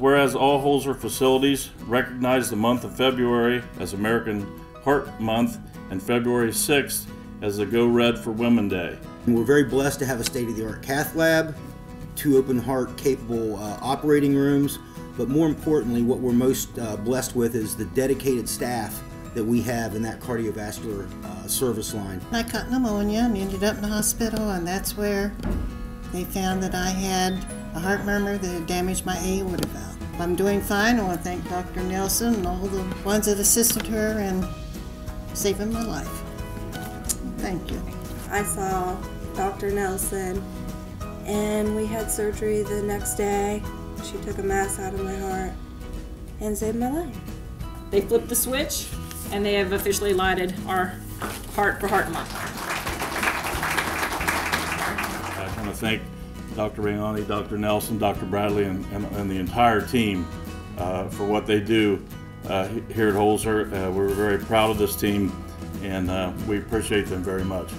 Whereas all Holzer facilities recognize the month of February as American Heart Month and February 6th as the Go Red for Women Day. And we're very blessed to have a state-of-the-art cath lab, two open heart capable uh, operating rooms, but more importantly, what we're most uh, blessed with is the dedicated staff that we have in that cardiovascular uh, service line. I caught pneumonia and ended up in the hospital, and that's where they found that I had a heart murmur that had damaged my aorta valve. I'm doing fine. I want to thank Dr. Nelson and all the ones that assisted her in saving my life. Thank you. I saw Dr. Nelson and we had surgery the next day. She took a mass out of my heart and saved my life. They flipped the switch and they have officially lighted our Heart for Heart Month. I want to thank Dr. Rayani, Dr. Nelson, Dr. Bradley, and, and, and the entire team uh, for what they do uh, here at Holzer. Uh, we're very proud of this team and uh, we appreciate them very much.